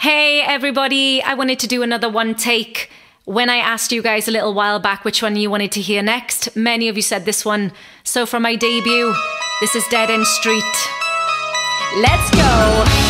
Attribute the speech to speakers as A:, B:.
A: Hey, everybody. I wanted to do another one take. When I asked you guys a little while back which one you wanted to hear next, many of you said this one. So, for my debut, this is Dead End Street. Let's go.